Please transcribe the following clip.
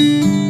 Música